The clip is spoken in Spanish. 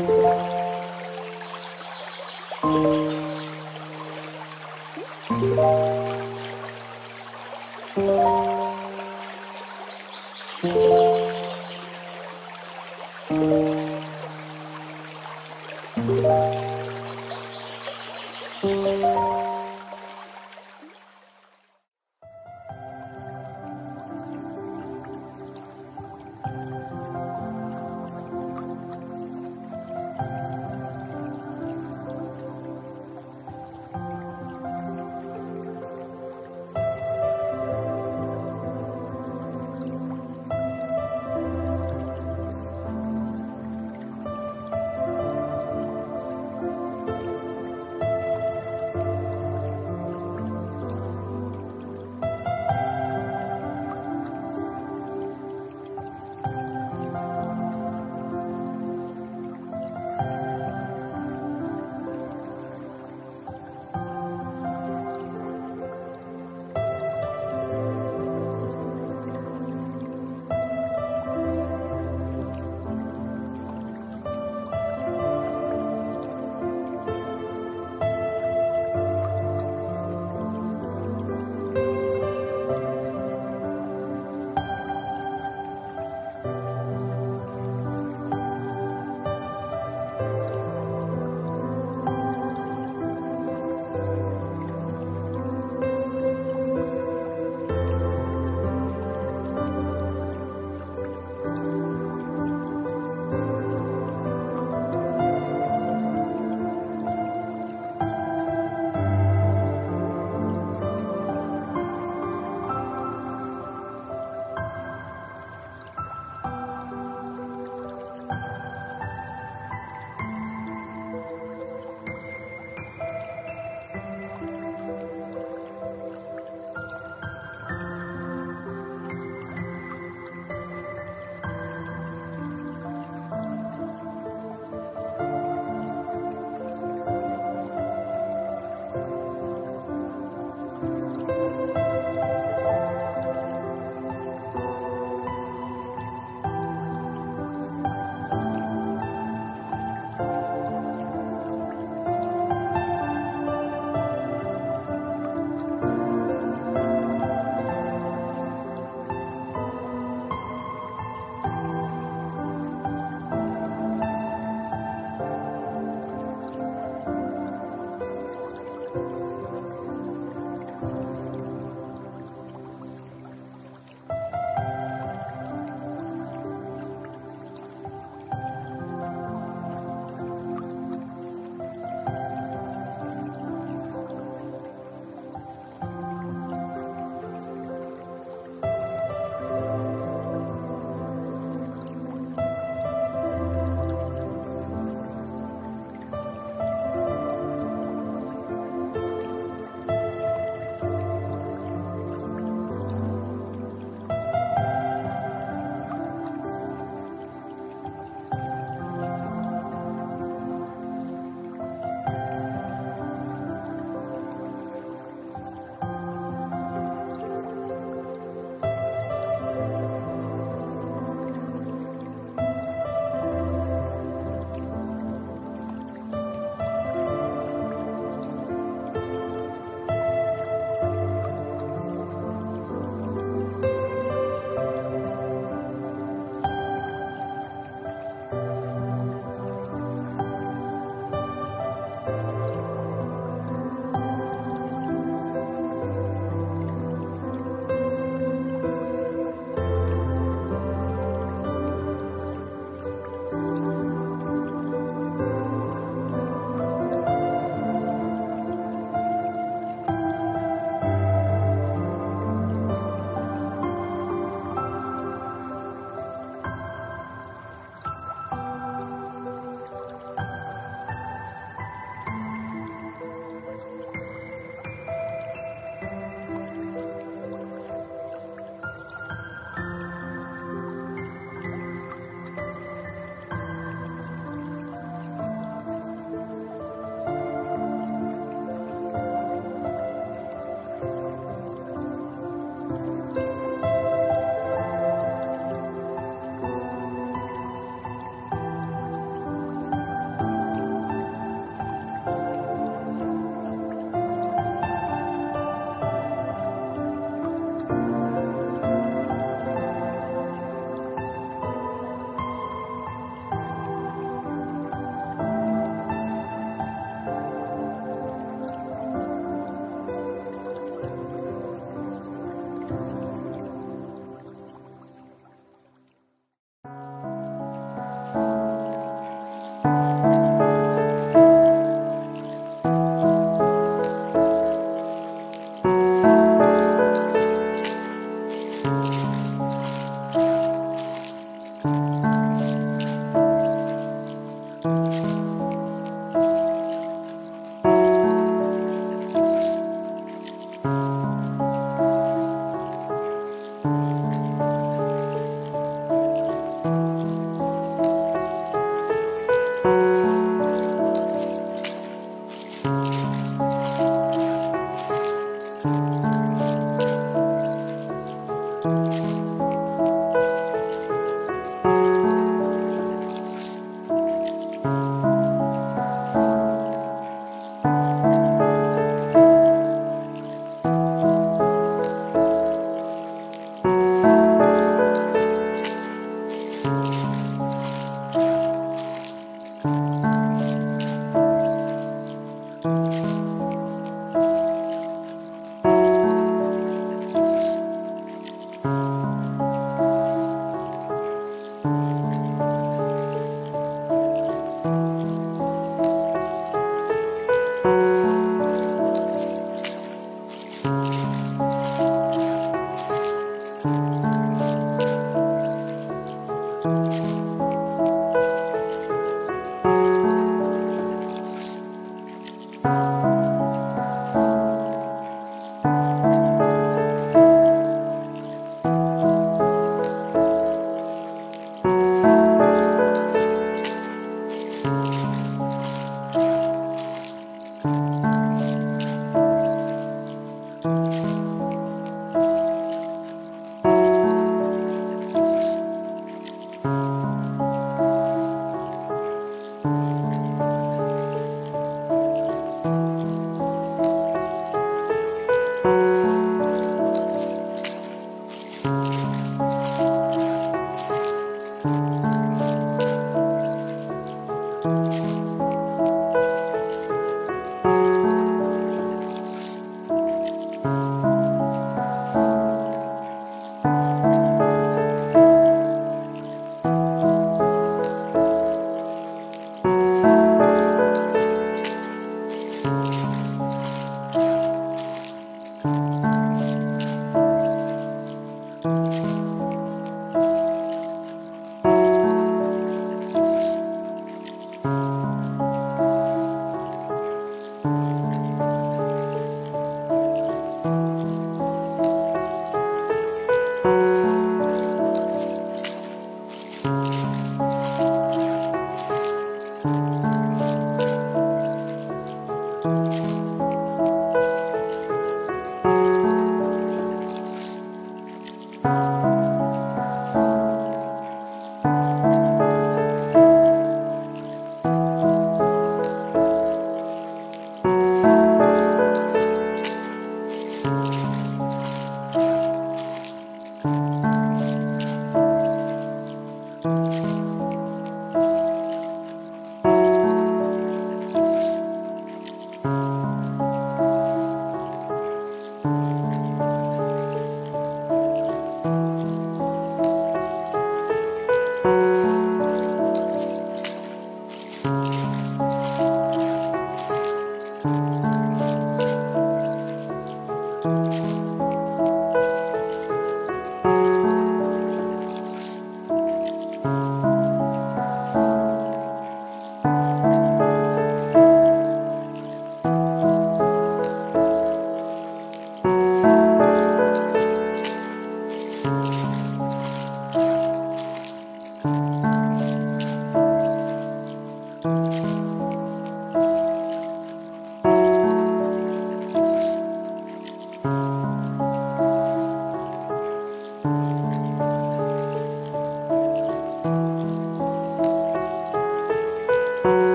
Música